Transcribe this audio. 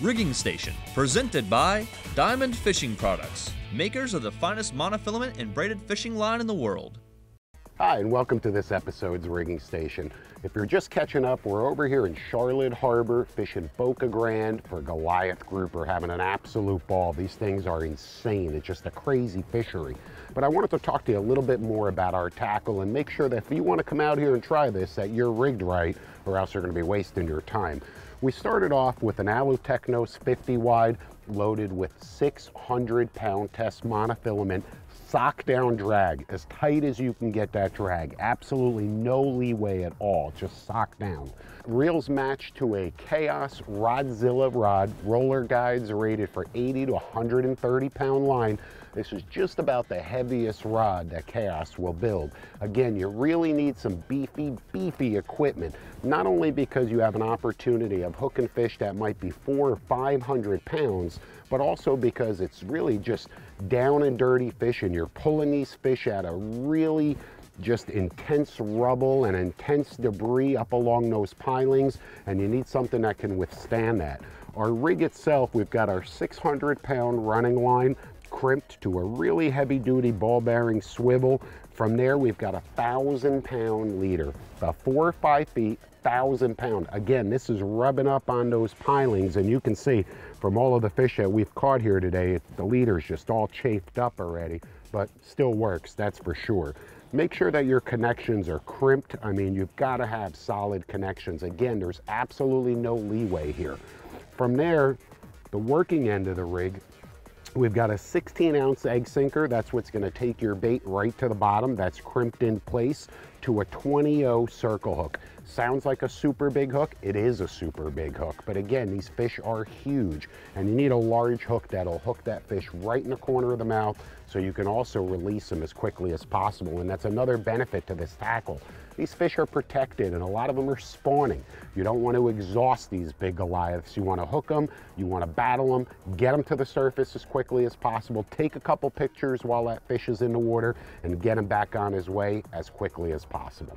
Rigging Station, presented by Diamond Fishing Products, makers of the finest monofilament and braided fishing line in the world. Hi, and welcome to this episode's Rigging Station. If you're just catching up, we're over here in Charlotte Harbor fishing Boca Grande for Goliath Grouper, having an absolute ball. These things are insane. It's just a crazy fishery. But I wanted to talk to you a little bit more about our tackle and make sure that if you want to come out here and try this, that you're rigged right, or else you're going to be wasting your time. We started off with an Alutecnos 50 wide loaded with 600 pound test monofilament sock down drag, as tight as you can get that drag. Absolutely no leeway at all, just sock down. Reels matched to a Chaos Rodzilla rod. Roller guides rated for 80 to 130 pound line. This is just about the heaviest rod that Chaos will build. Again, you really need some beefy, beefy equipment. Not only because you have an opportunity of hooking fish that might be four or 500 pounds, but also because it's really just down and dirty fishing. You're pulling these fish out of really just intense rubble and intense debris up along those pilings, and you need something that can withstand that. Our rig itself, we've got our 600 pound running line crimped to a really heavy duty ball bearing swivel. From there, we've got a thousand pound leader, about four or five feet, thousand pound. Again, this is rubbing up on those pilings and you can see from all of the fish that we've caught here today, the leader's just all chafed up already, but still works, that's for sure. Make sure that your connections are crimped. I mean, you've got to have solid connections. Again, there's absolutely no leeway here. From there, the working end of the rig, We've got a 16 ounce egg sinker. That's what's gonna take your bait right to the bottom. That's crimped in place to a 20-0 circle hook. Sounds like a super big hook. It is a super big hook. But again, these fish are huge and you need a large hook that'll hook that fish right in the corner of the mouth so you can also release them as quickly as possible. And that's another benefit to this tackle. These fish are protected and a lot of them are spawning. You don't want to exhaust these big Goliaths. You want to hook them, you want to battle them, get them to the surface as quickly as possible, take a couple pictures while that fish is in the water and get him back on his way as quickly as possible.